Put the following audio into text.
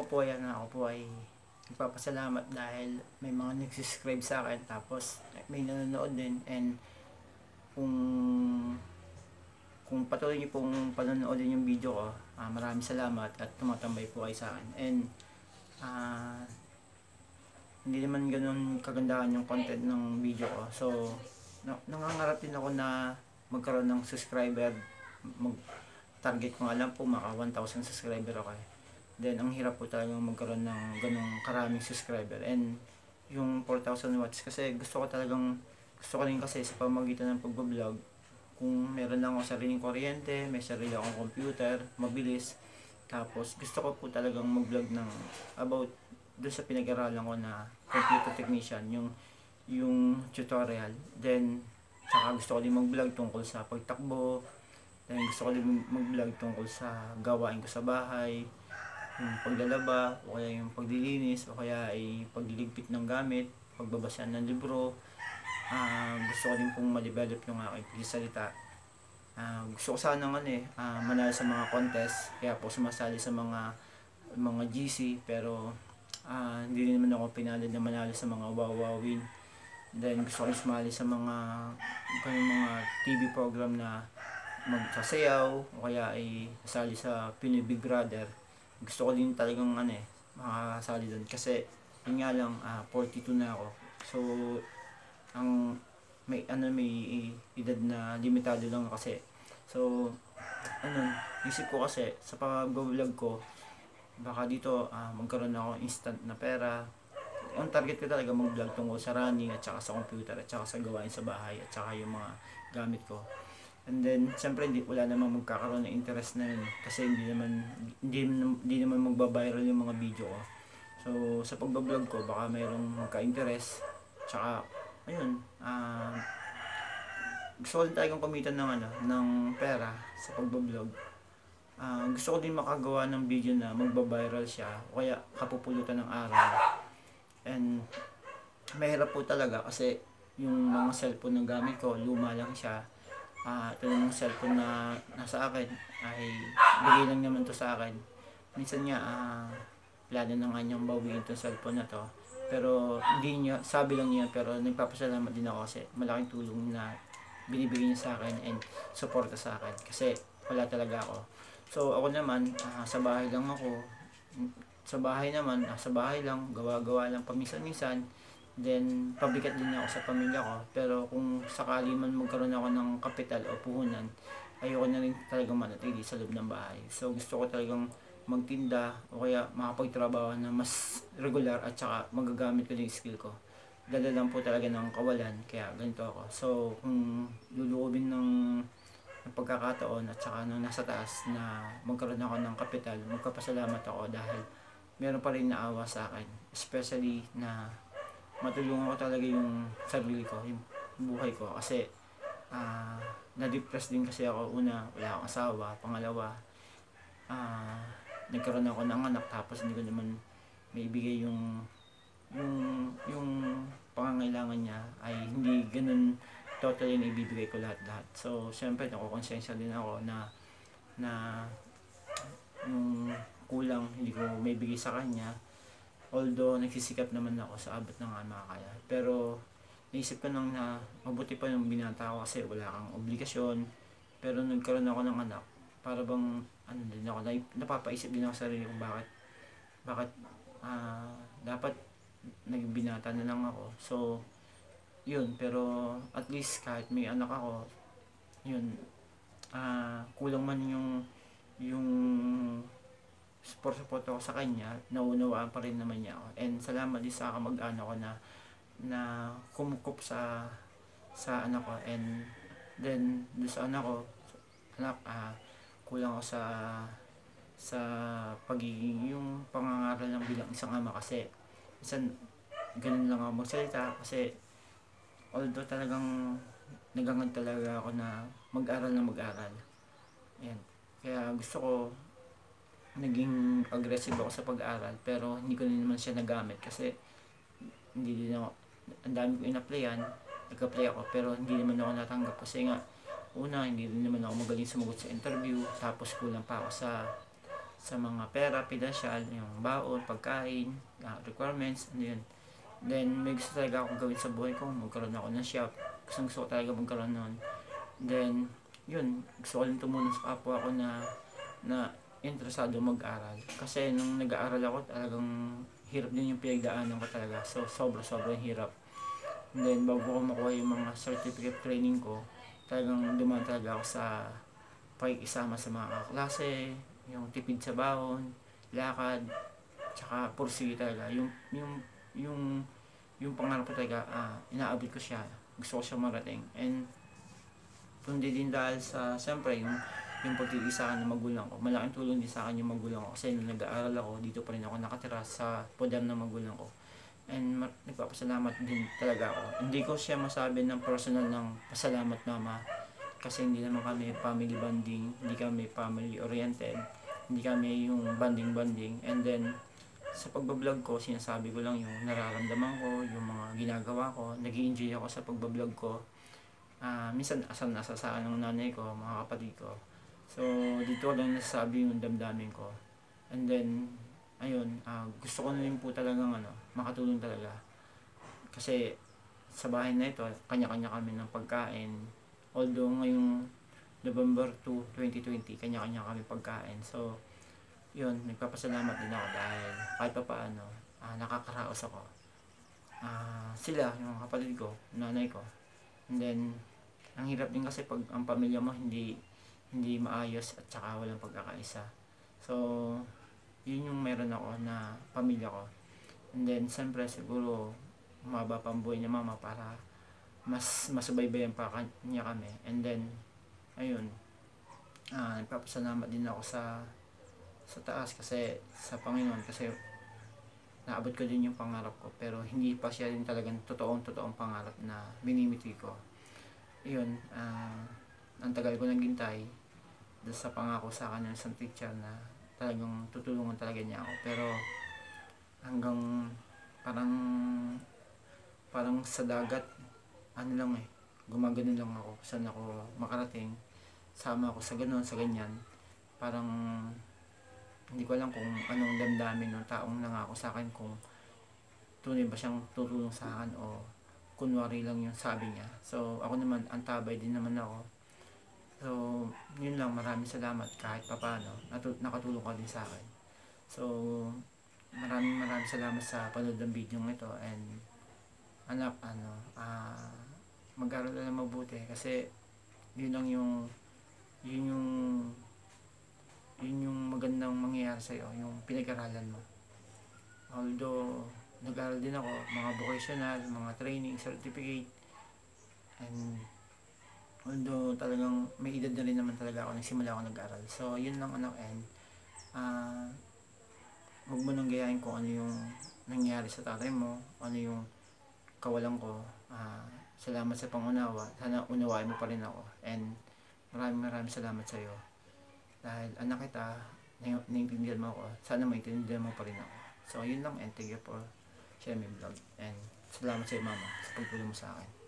ako po yan, ako po ay nagpapasalamat dahil may mga nagsiscribe sa akin tapos may nanonood din and kung kung patuloy niyo pong panonoodin yung video ko, ah, maraming salamat at tumatambay po kayo sa akin. And ah, hindi naman ganun kagandahan yung content ng video ko. So, na, nangangarap din ako na magkaroon ng subscriber. Mag, target ko nga lang po maka 1,000 subscriber ako eh. Then, ang hirap po talaga magkaroon ng ganung karaming subscriber. And, yung 4,000 watts kasi gusto ko talagang gusto ko rin kasi sa pamagitan ng pagbablog kung meron lang ako sariling kuryente, may sarili akong computer, mabilis. Tapos gusto ko po talagang mag-vlog ng about doon sa pinag-aralan ko na computer technician, yung yung tutorial. Then saka gusto ko din mag-vlog tungkol sa pagtakbo. Then gusto ko din mag-vlog tungkol sa gawain ko sa bahay, yung paglalaba, o kaya yung paglilinis, o kaya ay pagliligpit ng gamit, pagbabasa ng libro, Ah, gusto ko din pong ma-develop yung aking pagsasalita. Ah, gusto ko sana ng ano eh, ah, manalo sa mga contest, kaya po sumasali sa mga mga GC, pero ah, hindi rin naman ako pinalad na manalo sa mga wawawin. Then gusto ko sumali sa mga kanyang mga TV program na magsasayaw o kaya ay sali sa Pinoy Big Brother. Gusto ko din talagang ano eh, makasali doon kasi yun nga lang, ah, 42 na ako. So, ang may ano may edad na limitado lang kasi. So ano, isip ko kasi sa pag-vlog ko baka dito uh, magkaroon ako instant na pera. Ang target ko talaga mag-vlog tungkol sa running at saka sa computer at saka sa gawain sa bahay at saka yung mga gamit ko. And then, siyempre, hindi, wala namang magkakaroon ng interest na yun. Kasi hindi naman, hindi, hindi naman magbabiral yung mga video ko. So, sa pagbablog ko, baka mayroong magka-interest. Tsaka, ayun, ah, gusto ko din talagang kumita ng, ano, ng pera sa pagbablog. Ah, gusto ko din makagawa ng video na magbabiral siya o kaya kapupulutan ng araw. And mahirap po talaga kasi yung mga cellphone na gamit ko, luma lang siya. Ito yung cellphone na nasa akin ay bigay lang naman to sa akin. Minsan nga, ah, plano na nga niyang bawiin itong cellphone na to. Pero hindi niya, sabi lang niya, pero nagpapasalamat din ako kasi malaking tulong na binibigay niya sa akin and suporta sa akin. Kasi wala talaga ako. So ako naman, uh, sa bahay lang ako. Sa bahay naman, uh, sa bahay lang, gawa-gawa lang paminsan-minsan. Then, pabigat din ako sa pamilya ko. Pero kung sakali man magkaroon ako ng kapital o puhunan, ayoko na rin talagang manatili sa loob ng bahay. So gusto ko talagang magtinda o kaya makapagtrabaho na mas regular at saka magagamit ko yung skill ko. Dala lang po talaga ng kawalan, kaya ganito ako. So, kung luluobin ng, ng pagkakataon at saka nung nasa taas na magkaroon ako ng kapital, magpapasalamat ako dahil meron pa rin naawa sa akin. Especially na matulungan ko talaga yung sarili ko, yung buhay ko. Kasi, uh, na-depress din kasi ako. Una, wala akong asawa. Pangalawa, uh, nagkaroon ako ng anak tapos hindi ko naman may ibigay yung yung yung pangangailangan niya ay hindi ganun totally na ibibigay ko lahat-lahat. So, syempre, nakukonsensya din ako na na yung kulang hindi ko may bigay sa kanya. Although, nagsisikap naman ako sa abot ng makakaya. Pero, naisip ko nang na mabuti pa yung binata ko kasi wala kang obligasyon. Pero nagkaroon ako ng anak, para bang ano din ako, napapaisip din ako sa sarili kung bakit, bakit, uh, dapat nagbinata na lang ako. So, yun, pero at least kahit may anak ako, yun, uh, kulang man yung, yung support support ako sa kanya, naunawaan pa rin naman niya ako. And salamat din sa kamag-anak ko na, na kumukup sa, sa anak ko. And then, doon sa anak ko, anak, uh, kulang ako sa sa pagiging yung pangangaral ng bilang isang ama kasi minsan ganun lang ako magsalita kasi although talagang nagangad talaga ako na mag-aral na mag-aral. Yan. Kaya gusto ko naging aggressive ako sa pag-aaral pero hindi ko din naman siya nagamit kasi hindi din ako ang dami ko in-applyan nag-apply ako pero hindi naman ako natanggap kasi nga una hindi rin naman ako magaling sumagot sa interview tapos kulang pa ako sa sa mga pera, pinansyal, yung baon, pagkain, ah, requirements, ano yun. Then, may gusto talaga akong gawin sa buhay ko. Magkaroon ako ng shop. Gusto, gusto ko talaga magkaroon nun. Then, yun, gusto ko rin tumulong sa kapwa ko na, na interesado mag-aral. Kasi nung nag-aaral ako, talagang hirap din yung pinagdaanan ko talaga. So, sobra-sobrang hirap. And then, bago ko makuha yung mga certificate training ko, talagang dumaan talaga ako sa pakikisama sa mga kaklase, yung tipid sa baon, lakad, tsaka pursige talaga. Yung, yung, yung, yung pangarap ko talaga, ah, inaabot ko siya. Gusto ko siya marating. And, kundi din dahil sa, siyempre, yung, yung pagtitisakan ng magulang ko. Malaking tulong din sa akin yung magulang ko. Kasi nung nag-aaral ako, dito pa rin ako nakatira sa poder ng magulang ko. And ma- nagpapasalamat din talaga ako. Hindi ko siya masabi ng personal ng pasalamat mama. Kasi hindi naman kami family bonding, hindi kami family oriented, hindi kami yung banding-banding. And then, sa pagbablog ko, sinasabi ko lang yung nararamdaman ko, yung mga ginagawa ko, nag enjoy ako sa pagbablog ko. Ah, minsan asal nasa saan ng nanay ko, mga kapatid ko. So, dito lang nasasabi yung damdamin ko. And then, ayun, ah, gusto ko na rin po talagang ano, makatulong talaga. Kasi, sa bahay na ito, kanya-kanya kami ng pagkain. Although ngayong November 2, 2020, kanya-kanya kami pagkain. So, yun, nagpapasalamat din ako dahil kahit pa paano, ah, nakakaraos ako. Ah, sila, yung kapatid ko, nanay ko. And then, ang hirap din kasi pag ang pamilya mo hindi hindi maayos at saka walang pagkakaisa. So, yun yung meron ako na pamilya ko. And then, siyempre, siguro, umaba pa ang buhay niya mama para mas masubaybayan pa niya kami. And then, ayun, ah, nagpapasalamat din ako sa sa taas kasi sa Panginoon kasi naabot ko din yung pangarap ko pero hindi pa siya din talagang totoong totoong pangarap na binimiti ko. Yun, ah, ang tagal ko naghintay dahil sa pangako sa akin ng isang teacher na talagang tutulungan talaga niya ako. Pero hanggang parang parang sa dagat ano lang eh gumagano lang ako. Saan ako makarating sama ako sa ganun sa ganyan. Parang hindi ko alam kung anong damdamin ng taong nangako sa akin kung tunay ba siyang tutulong sa akin o kunwari lang yung sabi niya. So ako naman antabay din naman ako so yun lang. Maraming salamat kahit papano. Nakatulong ka din sa akin. So maraming maraming salamat sa panood ng video ito. And anak ano ah mag-aral na mabuti. Kasi yun lang yung yun yung yun yung magandang mangyayari sa'yo. Yung pinag-aralan mo. Although nag-aral din ako. Mga vocational, mga training, certificate. And although talagang may edad na rin naman talaga ako nagsimula ako nag-aral. So yun lang anak and ah huwag mo nang gayahin kung ano yung nangyari sa tatay mo ano yung kawalan ko. Ah salamat sa pangunawa. Sana unawain mo pa rin ako. And maraming maraming salamat sa iyo dahil anak kita na- naiintindihan mo ako. Sana maintindihan mo pa rin ako. So yun lang and thank you for sharing my vlog. And salamat sa iyo mama sa pagtulong mo sa akin